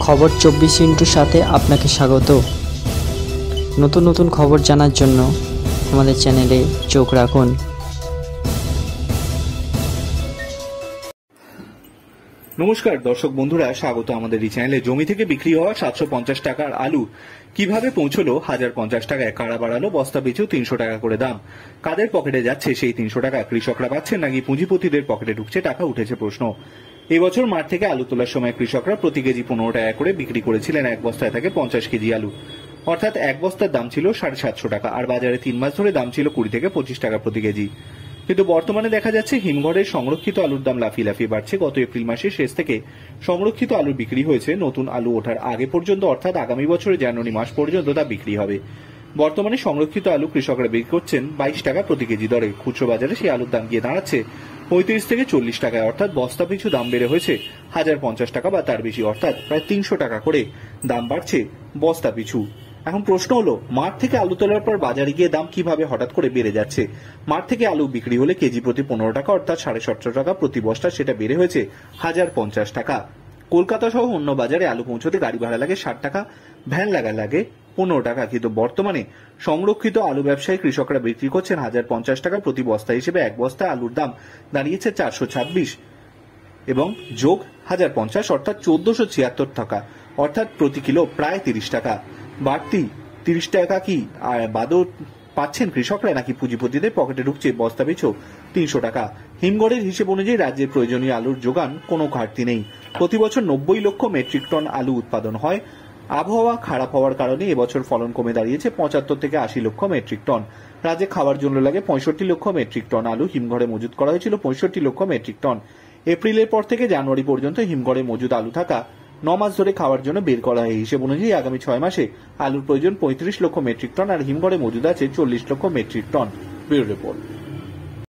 খবর চব্বিশ ইন্টুর সাথে আপনাকে স্বাগত। নতুন নতুন খবর জানার জন্য আমাদের চ্যানেলে চোখ রাখুন। নমস্কার, দর্শক বন্ধুরা, স্বাগত আমাদের এই চ্যানেলে। জমি থেকে বিক্রি হওয়া সাতশো পঞ্চাশ টাকার আলু কীভাবে পৌঁছলো? হাজার পঞ্চাশ টাকায় কারা বাড়ালো? বস্তা পিছু তিনশো টাকা করে দাম। কাদের পকেটে যাচ্ছে সেই তিনশো টাকা? কৃষকরা পাচ্ছেন নাকি পুঁজিপতিদের পকেটে ঢুকছে? টাকা উঠেছে প্রশ্ন। এবছর মাঠ থেকে আলু তোলার সময় কৃষকরা প্রতি কেজি পনেরো টাকা করে বিক্রি করেছিলেন এক বস্তায় থাকে পঞ্চাশ কেজি আলু। অর্থাৎ এক বস্তার দাম ছিল সাড়ে সাতশো টাকা, আর বাজারে তিন মাস ধরে দাম ছিল কুড়ি থেকে পঁচিশ টাকা প্রতি কেজি। কিন্তু বর্তমানে দেখা যাচ্ছে হিমঘরের সংরক্ষিত আলুর দাম লাফিয়ে লাফিয়ে বাড়ছে। গত এপ্রিল মাসের শেষ থেকে সংরক্ষিত আলুর বিক্রি হয়েছে। নতুন আলু ওঠার আগে পর্যন্ত, অর্থাৎ আগামী বছরের জানুয়ারি মাস পর্যন্ত তা বিক্রি হবে। বর্তমানে সংরক্ষিত আলু কৃষকরা বিক্রি করছেন বাইশ টাকা প্রতি কেজি দরে। খুচরো বাজারে সেই আলুর দাম গিয়ে দাঁড়াচ্ছে পঁয়ত্রিশ থেকে চল্লিশ টাকায়, অর্থাৎ বস্তা পিছু দাম বেড়ে হয়েছে হাজার পঞ্চাশ টাকা বা তার বেশি, অর্থাৎ প্রায় তিনশো টাকা করে দাম বাড়ছে বস্তা পিছু। এখন প্রশ্ন হলো, মাঠ থেকে আলু তোলার পর বাজারে গিয়ে দাম কীভাবে হঠাৎ করে বেড়ে যাচ্ছে? মাঠ থেকে আলু বিক্রি হলে কেজি প্রতি পনেরো টাকা, অর্থাৎ সাড়ে সতেরো টাকা প্রতি বস্তা সেটা বেড়ে হয়েছে হাজার পঞ্চাশ টাকা। কলকাতা সহ অন্য বাজারে আলু পৌঁছতে গাড়ি ভাড়া লাগে ষাট টাকা, ভ্যান লাগা লাগে পনেরো টাকা। কিন্তু বর্তমানে সংরক্ষিত আলু ব্যবসায়ী কৃষকরা বিক্রি করছেন হাজার পঞ্চাশ টাকা প্রতি বস্তা হিসেবে। এক বস্তা আলুর দাম দাঁড়িয়েছে চারশো ছাব্বিশ এবং যোগ হাজার পঞ্চাশ, অর্থাৎ চোদ্দশো ছিয়াত্তর টাকা, অর্থাৎ প্রতি কিলো প্রায় তিরিশ টাকা। বাড়তি তিরিশ টাকা কি আর বাদও পাচ্ছেন কৃষকরা নাকি পুঁজিপতিদের পকেটে ঢুকছে বস্তা পিছু তিনশো টাকা? হিমগড়ের হিসেব অনুযায়ী রাজ্যের প্রয়োজনীয় আলুর যোগান কোনো ঘাটতি নেই। প্রতি বছর নব্বই লক্ষ মেট্রিক টন আলু উৎপাদন হয়। আবহাওয়া খারাপ হওয়ার কারণে এবছর ফলন কমে দাঁড়িয়েছে পঁচাত্তর থেকে আশি লক্ষ মেট্রিক টন। রাজ্যে খাওয়ার জন্য লাগে পঁয়ষট্টি লক্ষ মেট্রিক টন আলু। হিমঘরে মজুত করা হয়েছিল পঁয়ষট্টি লক্ষ মেট্রিক টন। এপ্রিলের পর থেকে জানুয়ারি পর্যন্ত হিমঘরে মজুদ আলু থাকা ন মাস ধরে খাওয়ার জন্য বের করা হয়। হিসেব অনুযায়ী আগামী ছয় মাসে আলুর প্রয়োজন পঁয়ত্রিশ লক্ষ মেট্রিক টন আর হিমঘরে মজুদ আছে চল্লিশ লক্ষ মেট্রিক টন। Bureau report.